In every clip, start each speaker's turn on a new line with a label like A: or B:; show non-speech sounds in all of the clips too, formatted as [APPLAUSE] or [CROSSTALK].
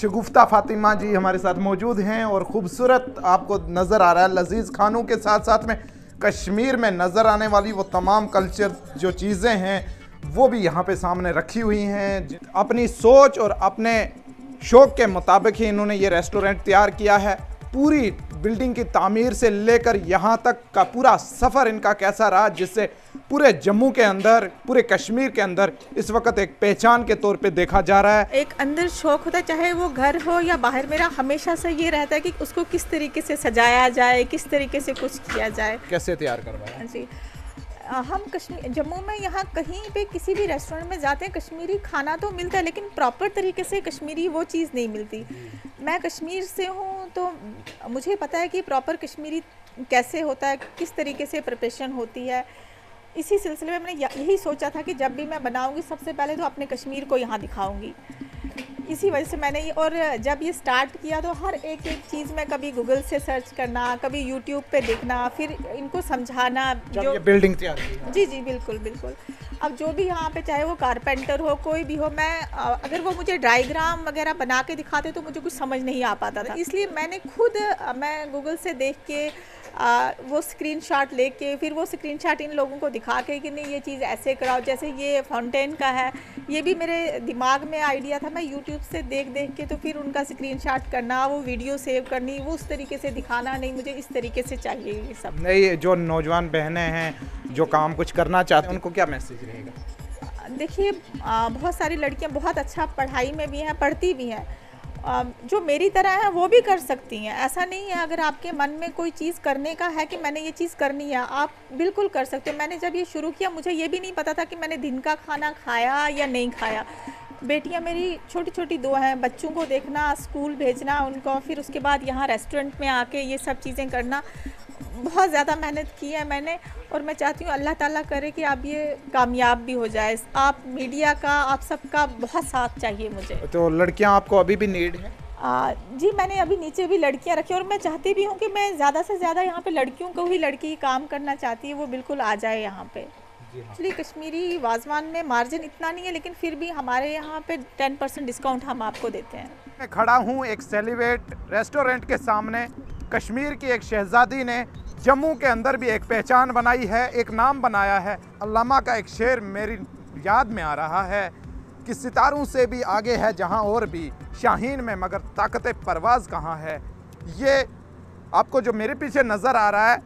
A: शगुफ्ता फातिमा जी हमारे साथ मौजूद हैं और ख़ूबसूरत आपको नज़र आ रहा है लजीज़ खानों के साथ साथ में कश्मीर में नज़र आने वाली वो तमाम कल्चर जो चीज़ें हैं, वो भी यहाँ पे सामने रखी हुई हैं। अपनी सोच और अपने शौक़ के मुताबिक ही इन्होंने ये रेस्टोरेंट तैयार किया है। पूरी बिल्डिंग की तामीर से लेकर यहाँ तक का पूरा सफ़र इनका कैसा रहा, जिससे पूरे जम्मू के अंदर पूरे कश्मीर के अंदर इस वक्त एक पहचान के तौर पे देखा जा रहा है।
B: एक अंदर शौक होता है चाहे वो घर हो या बाहर मेरा हमेशा से ये रहता है कि उसको किस तरीके से सजाया जाए किस तरीके से कुछ किया जाए।
A: कैसे तैयार करवाया?
B: जी। हम कश्मीर जम्मू में यहाँ कहीं पे किसी भी रेस्टोरेंट में जाते हैं कश्मीरी खाना तो मिलता है लेकिन प्रॉपर तरीके से कश्मीरी वो चीज़ नहीं मिलती। मैं कश्मीर से हूँ तो मुझे पता है कि प्रॉपर कश्मीरी कैसे होता है किस तरीके से प्रिपरेशन होती है। इसी सिलसिले में मैंने यही सोचा था कि जब भी मैं बनाऊँगी सबसे पहले तो अपने कश्मीर को यहाँ दिखाऊँगी। इसी वजह से मैंने ये और जब ये स्टार्ट किया तो हर एक एक चीज़ में कभी गूगल से सर्च करना कभी यूट्यूब पे देखना फिर इनको समझाना
A: जो बिल्डिंग तैयार
B: जी जी बिल्कुल बिल्कुल। अब जो भी यहाँ पे चाहे वो कारपेंटर हो कोई भी हो मैं अगर वो मुझे डायग्राम वगैरह बना के दिखाते तो मुझे कुछ समझ नहीं आ पाता था। [LAUGHS] इसलिए मैंने खुद मैं गूगल से देख के आ, वो स्क्रीनशॉट लेके फिर वो स्क्रीनशॉट इन लोगों को दिखा के कि नहीं ये चीज़ ऐसे कराओ जैसे ये फाउंटेन का है। ये भी मेरे दिमाग में आइडिया था मैं यूट्यूब से देख देख के तो फिर उनका स्क्रीनशॉट करना वो वीडियो सेव करनी वो उस तरीके से दिखाना नहीं मुझे इस तरीके से चाहिए ये सब।
A: नहीं जो नौजवान बहनें हैं जो काम कुछ करना चाहते हैं उनको क्या मैसेज रहेगा?
B: देखिए बहुत सारी लड़कियाँ बहुत अच्छा पढ़ाई में भी हैं पढ़ती भी हैं जो मेरी तरह है, वो भी कर सकती हैं। ऐसा नहीं है, अगर आपके मन में कोई चीज़ करने का है कि मैंने ये चीज़ करनी है, आप बिल्कुल कर सकते हो। मैंने जब ये शुरू किया, मुझे ये भी नहीं पता था कि मैंने दिन का खाना खाया या नहीं खाया। बेटियाँ मेरी छोटी छोटी दो हैं, बच्चों को देखना, स्कूल भेजना उनको, फिर उसके बाद यहाँ रेस्टोरेंट में आके ये सब चीज़ें करना। बहुत ज़्यादा मेहनत की है मैंने और मैं चाहती हूँ अल्लाह ताला करे कि आप ये कामयाब भी हो जाए। आप मीडिया का आप सबका बहुत साथ चाहिए मुझे।
A: तो लड़कियाँ आपको अभी भी नीड है?
B: आ, जी मैंने अभी नीचे भी लड़कियाँ रखी और मैं चाहती भी हूँ कि मैं ज़्यादा से ज़्यादा यहाँ पे लड़कियों को ही लड़की काम करना चाहती है वो बिल्कुल आ जाए यहाँ पे। एक्चुअली हाँ। कश्मीरी वाजवान में मार्जिन इतना नहीं है लेकिन फिर भी हमारे यहाँ पे टेन परसेंट डिस्काउंट हम आपको देते हैं।
A: मैं खड़ा हूँ एक सेलिब्रेट रेस्टोरेंट के सामने कश्मीर की एक शहजादी ने जम्मू के अंदर भी एक पहचान बनाई है, एक नाम बनाया है। अल्लामा का एक शेर मेरी याद में आ रहा है कि सितारों से भी आगे है, जहाँ और भी। शाहीन में, मगर ताकत परवाज़ कहाँ है? ये आपको जो मेरे पीछे नज़र आ रहा है,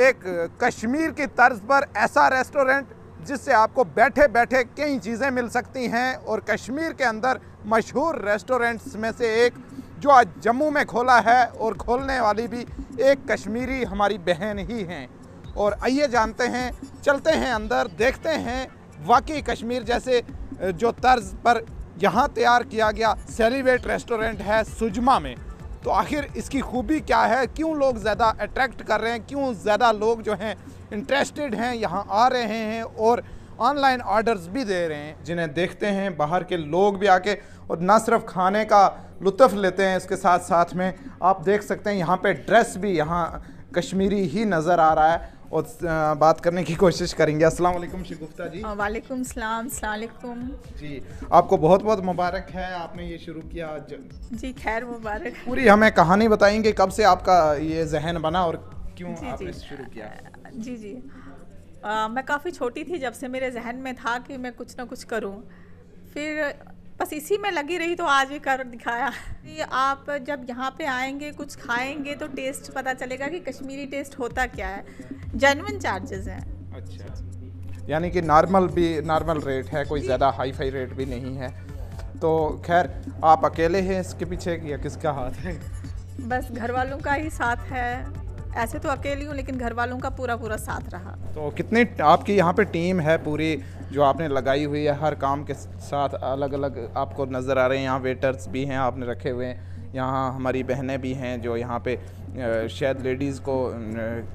A: एक कश्मीर की तर्ज पर ऐसा रेस्टोरेंट जिससे आपको बैठे बैठे कई चीज़ें मिल सकती हैं, और कश्मीर के अंदर मशहूर रेस्टोरेंट्स में से एक जो आज जम्मू में खोला है और खोलने वाली भी एक कश्मीरी हमारी बहन ही हैं। और आइए जानते हैं, चलते हैं अंदर, देखते हैं वाकई कश्मीर जैसे जो तर्ज पर यहाँ तैयार किया गया सेलिब्रेट रेस्टोरेंट है सुजमा में। तो आखिर इसकी खूबी क्या है? क्यों लोग ज़्यादा अट्रैक्ट कर रहे हैं? क्यों ज़्यादा लोग जो हैं इंटरेस्टेड हैं, यहाँ आ रहे हैं? और ऑनलाइन ऑर्डर्स भी दे रहे हैं जिन्हें देखते हैं बाहर के लोग भी आके और ना सिर्फ़ खाने का लुत्फ़ लेते हैं इसके साथ साथ में आप देख सकते हैं यहाँ पे ड्रेस भी यहाँ कश्मीरी ही नज़र आ रहा है और बात करने की कोशिश करेंगे। अस्सलाम वालेकुम शिगुफ्ता जी।
B: वालेकुम सलाम सलाम
A: जी आपको बहुत बहुत मुबारक है आपने ये शुरू किया आज।
B: जी खैर मुबारक।
A: पूरी हमें कहानी बताएँगे कब से आपका ये जहन बना और क्यों आपने शुरू किया?
B: जी जी। आ, मैं काफ़ी छोटी थी जब से मेरे जहन में था कि मैं कुछ ना कुछ करूँ। फिर बस इसी में लगी रही तो आज भी कर दिखाया। कि आप जब यहाँ पे आएँगे कुछ खाएँगे तो टेस्ट पता चलेगा कि कश्मीरी टेस्ट होता क्या है। जेनवन चार्जेस हैं।
A: अच्छा। यानी कि नॉर्मल भी नॉर्मल रेट है कोई ज़्यादा हाई फाई रेट भी नहीं है। तो खैर आप अकेले हैं इसके पीछे या किसका हाथ है?
B: बस घर वालों का ही साथ है। ऐसे तो अकेली हूँ लेकिन घर वालों का पूरा पूरा साथ रहा।
A: तो कितनी आपकी यहाँ पे टीम है पूरी जो आपने लगाई हुई है? हर काम के साथ अलग अलग आपको नज़र आ रहे हैं। यहाँ वेटर्स भी हैं आपने रखे हुए हैं। यहाँ हमारी बहनें भी हैं जो यहाँ पे शायद लेडीज़ को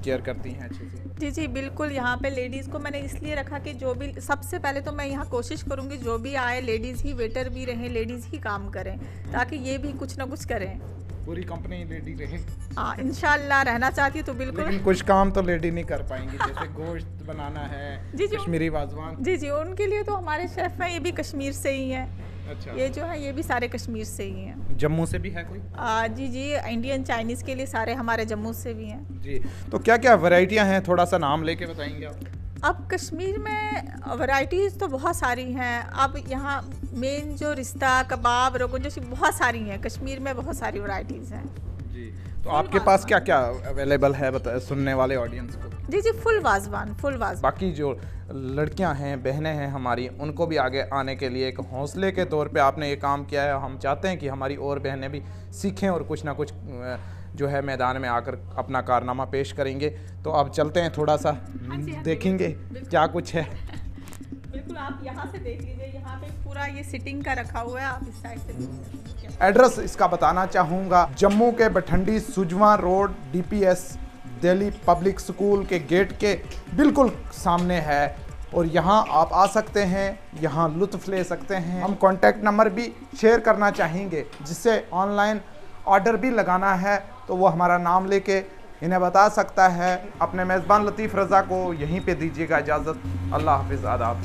A: केयर करती हैं अच्छे से।
B: जी जी बिल्कुल यहाँ पे लेडीज़ को मैंने इसलिए रखा कि जो भी सबसे पहले तो मैं यहाँ कोशिश करूँगी जो भी आए लेडीज़ ही वेटर भी रहें लेडीज़ ही काम करें ताकि ये भी कुछ ना कुछ करें।
A: पूरी कंपनी लेडी रहे।
B: हाँ इंशाल्लाह रहना चाहती हूँ तो बिल्कुल।
A: लेकिन कुछ काम तो लेडी नहीं कर पाएँगी [LAUGHS] जैसे गोश्त बनाना है
B: जी, जी।
A: कश्मीरी वाजवान।
B: जी जी उनके लिए तो हमारे शेफ़ हैं ये भी कश्मीर से ही हैं।
A: अच्छा।
B: ये जो है ये भी सारे कश्मीर से ही हैं।
A: जम्मू से भी है कोई?
B: आ, जी जी इंडियन चाइनीज़ के लिए सारे हमारे जम्मू से भी हैं।
A: जी तो क्या क्या वैरायटियाँ हैं? थोड़ा सा नाम लेके बताएँगे आप।
B: अब कश्मीर में वैरायटीज़ तो बहुत सारी हैं। अब यहाँ मेन जो रिश्ता कबाब रोगन जोशी बहुत सारी हैं। कश्मीर में बहुत सारी वैरायटीज़ हैं।
A: जी। तो आपके पास क्या क्या अवेलेबल है बता सुनने वाले ऑडियंस को?
B: जी जी फुल वाजवान फुल वाजवान।
A: बाकी जो लड़कियाँ हैं बहनें हैं हमारी उनको भी आगे आने के लिए एक हौसले के तौर पे आपने ये काम किया है। हम चाहते हैं कि हमारी और बहनें भी सीखें और कुछ ना कुछ जो है मैदान में आकर अपना कारनामा पेश करेंगे। तो अब चलते हैं थोड़ा सा देखेंगे क्या कुछ है।
B: बिल्कुल आप यहाँ से देख लीजिए यहाँ पे पूरा ये सिटिंग का रखा हुआ है आप इस साइड से हैं।
A: एड्रेस इसका बताना चाहूँगा। जम्मू के Bathindi सुजवा road DPS Delhi public school के गेट के बिल्कुल सामने है। और यहाँ आप आ सकते हैं यहाँ लुत्फ़ ले सकते हैं। हम कॉन्टैक्ट नंबर भी शेयर करना चाहेंगे जिससे ऑनलाइन ऑर्डर भी लगाना है तो वो हमारा नाम लेके इन्हें बता सकता है। अपने मेज़बान लतीफ़ रज़ा को यहीं पे दीजिएगा इजाज़त। अल्लाह हाफिज़, आदाब।